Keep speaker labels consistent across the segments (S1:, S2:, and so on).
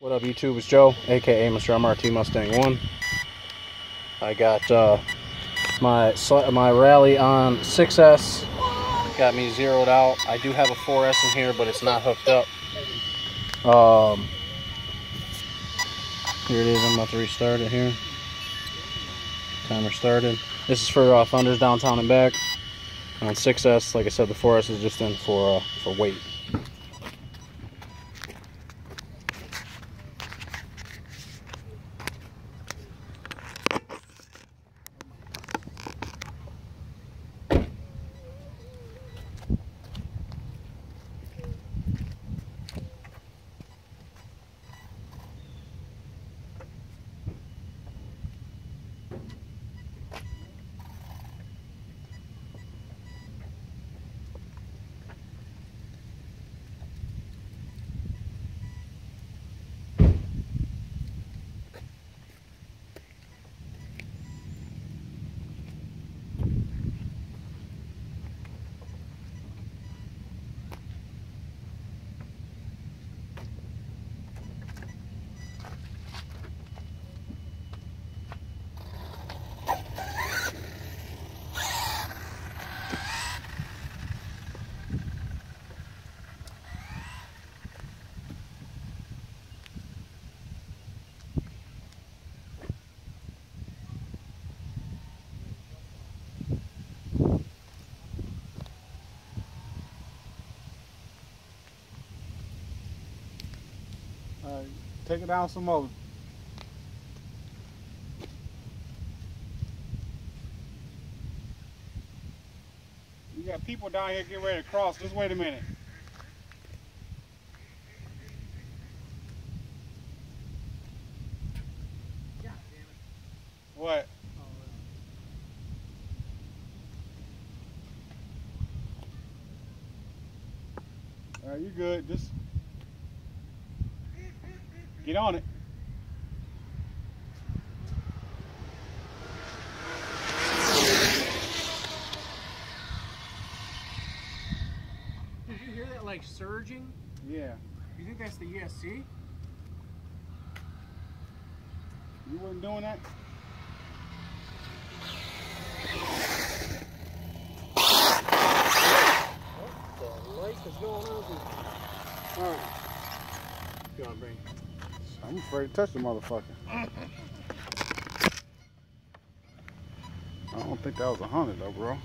S1: What up YouTube, it's Joe, aka Mr. MRT Mustang 1. I got uh, my my rally on 6S, got me zeroed out. I do have a 4S in here, but it's not hooked up. Um, here it is, I'm about to restart it here. Timer started. This is for uh, Thunders downtown and back. On 6S, like I said, the 4S is just in for, uh, for weight.
S2: Alright, take it down some more. You got people down here getting ready to cross. Just wait a minute. What? Alright, you good. Just Get on it.
S1: Did you hear that like surging?
S2: Yeah.
S1: You think that's the ESC?
S2: You wasn't doing that?
S1: What the life is going on here? Alright. Go on, bring.
S2: I'm afraid to touch the motherfucker. I don't think that was a hundred though, bro.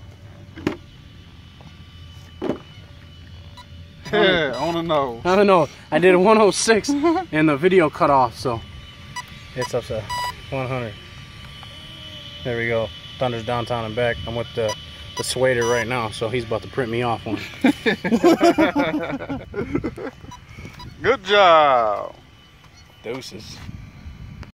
S2: Yeah, on the nose.
S1: I don't know. I did a 106 and the video cut off, so it's up to 100. There we go. Thunder's downtown and back. I'm with the the Swader right now, so he's about to print me off one.
S2: Good job.
S1: Deuces.